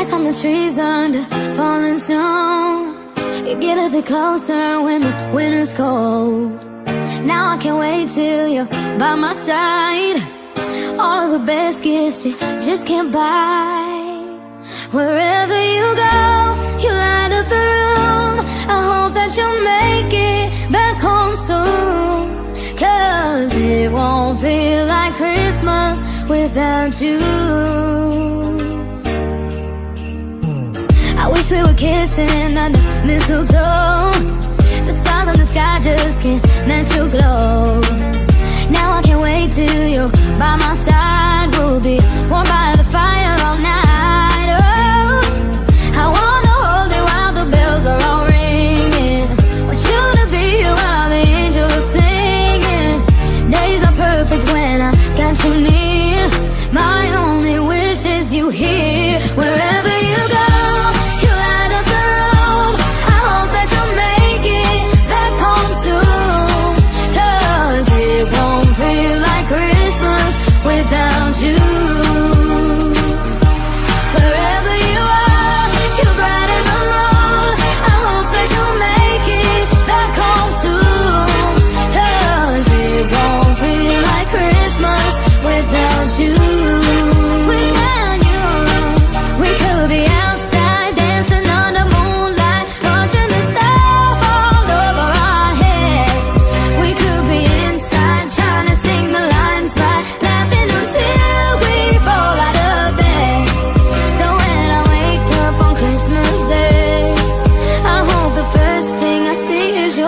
Lights on the trees under falling snow. You get a bit closer when the winter's cold. Now I can't wait till you're by my side. All of the best gifts you just can't buy. Wherever you go, you light up the room. I hope that you'll make it back home soon. Cause it won't feel like Christmas without you wish we were kissing under mistletoe. The stars in the sky just can't match your glow. Now I can't wait till you're by my side. We'll be warm by the fire all night. Oh, I wanna hold you while the bells are all ringing. Want you to be here while the angels are singing. Days are perfect when I got you near. My only wish is you here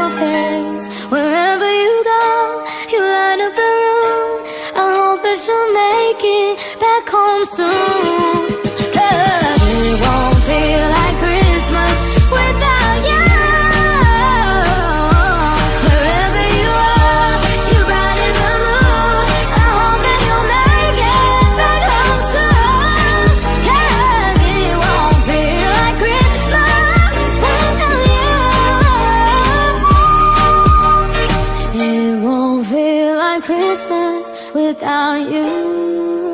your face. Wherever you go, you light up the room. I hope that you'll make it back home soon. Like christmas without you